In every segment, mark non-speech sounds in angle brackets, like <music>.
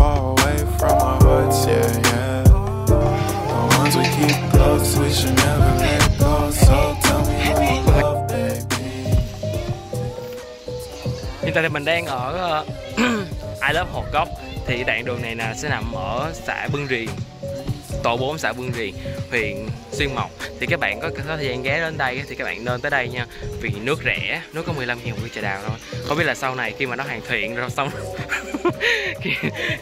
far away from our hearts, yeah, yeah. The ones we keep close, we should never let go. So tell me how you love, baby. Hiện tại thì mình đang ở uh, <clears throat> I Love Hồ Cốc Thì đoạn đường này là sẽ nằm ở xã Bưng Riền Tổ 4 xã Bưng Riền, huyện Xuyên Mộc thì các bạn có, có thời gian ghé đến đây thì các bạn nên tới đây nha. Vì nước rẻ, nước có 15 nghìn một ly trà đào thôi. Không biết là sau này khi mà nó hoàn thiện rồi xong <laughs> khi,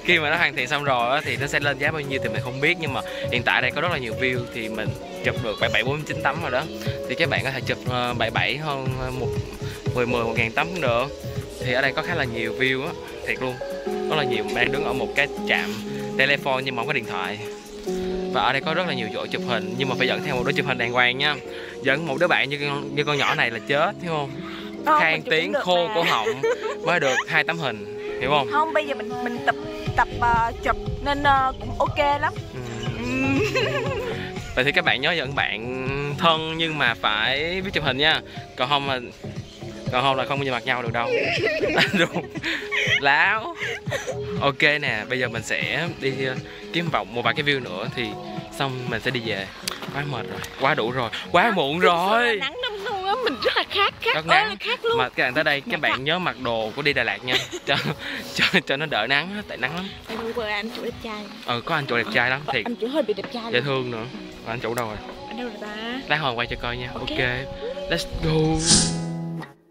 khi mà nó hoàn thiện xong rồi thì nó sẽ lên giá bao nhiêu thì mình không biết. Nhưng mà hiện tại đây có rất là nhiều view thì mình chụp được 77 49 tấm rồi đó. Thì các bạn có thể chụp ờ, bảy 77 hơn ờ, một 10 10 1 ngàn tấm cũng được. Thì ở đây có khá là nhiều view á thiệt luôn. Rất là nhiều mình đang đứng ở một cái trạm telephone nhưng mà không có điện thoại và ở đây có rất là nhiều chỗ chụp hình nhưng mà phải dẫn theo một đứa chụp hình đàng hoàng nha. Dẫn một đứa bạn như con, như con nhỏ này là chết hiểu không? Không, khang tiếng khô cổ họng mới được hai tấm hình hiểu không? Không, bây giờ mình mình tập tập ờ, chụp nên ờ, cũng ok lắm. Ừm. <laughs> vậy thì các bạn nhớ dẫn bạn thân nhưng mà phải biết chụp hình nha. Còn không mà còn không là không nhìn mặt nhau được đâu. <laughs> Đúng. Láo. Ok nè bây giờ mình sẽ đi ờ, kiếm vòng một vài cái view nữa thì xong mình sẽ đi về. Quá mệt rồi quá đủ rồi quá muộn rồi. Nắng lắm luôn á, mình rất là khát, khát Rất là nắng. khát luôn. mà các bạn tới đây các bạn nhớ mặc đồ của đi Đà Lạt nha. <laughs> Cho cho cho nó đỡ nắng tại nắng lắm. Hôm qua anh chủ đẹp trai. ừ có anh chủ đẹp trai lắm thiệt. Anh chủ hơi bị đẹp trai. dễ thương nữa. Anh chủ đâu rồi? Anh đâu rồi ta? lát hồi quay cho coi nha. Ok. ok. Let's go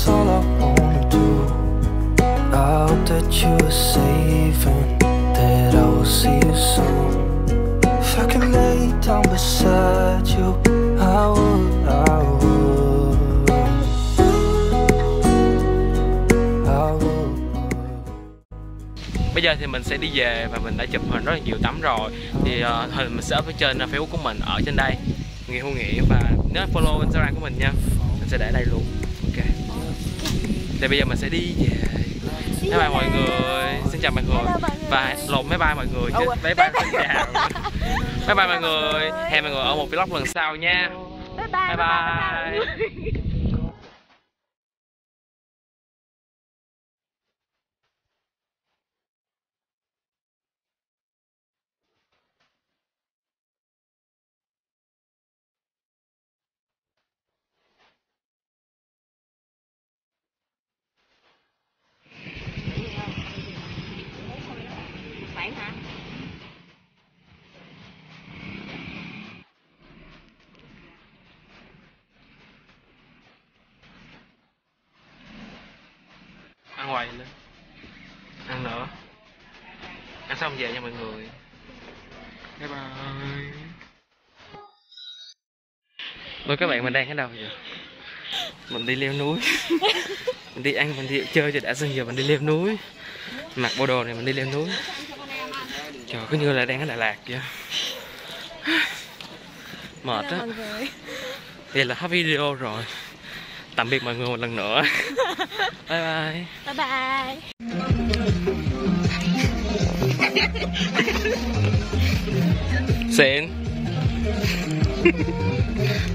That's all I wanna do. I hope that you are safe and that I will see you soon. If I can lay down beside you, I would, I would. I would. bây giờ thì mình sẽ đi về và mình đã chụp hình rất là nhiều tấm rồi thì ờ, uh, hình mình sẽ up ở trên ờ, facebook của mình ở trên đây nghĩa hữu nghĩa và nhớ follow instagram của mình nha mình sẽ để đây luôn thì bây giờ mình sẽ đi về. Bye bye mọi người. Xin chào mọi người. Và lộn bye bye mọi người chứ. Bye bye xin chào bye bye mọi người. Hẹn mọi người ở một vlog lần sau nha. Bye bye. bye. bye ăn hoài lên. Ăn nữa. Ăn xong về nha mọi người. Bye bye. Ôi các bạn mình đang ở đâu vậy? Mình đi leo núi. <laughs> Mình đi ăn mình đi chơi cho đã sân giờ mình đi leo núi. Mặc bộ đồ này mình đi leo núi. Trời cứ như là đang ở Đà Lạt vậy. Mệt á. vậy là hết video rồi tạm biệt mọi người một lần nữa. <laughs> Bye bye. Bye bye. Xịn <laughs>